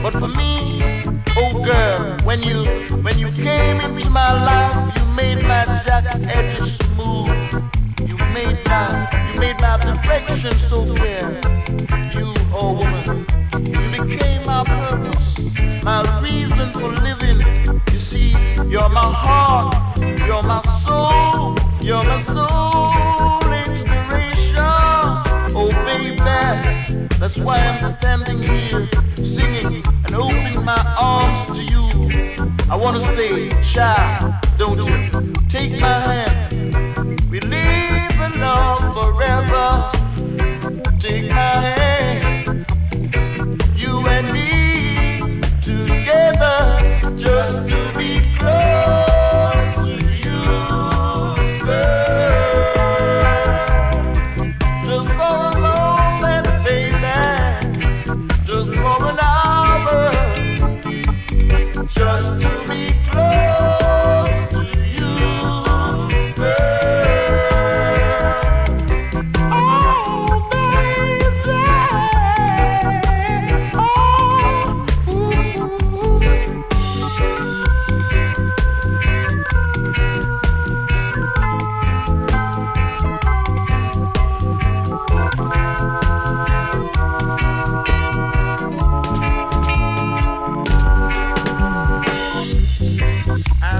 But for me, oh girl, when you when you came into my life, you made my jacket edges smooth. You made my you made my perfection so clear. You, oh woman, you became my purpose, my reason for living. You see, you're my heart, you're my soul, you're my soul I'm standing here singing and my arms to you. I wanna say, child, don't you take my hand. I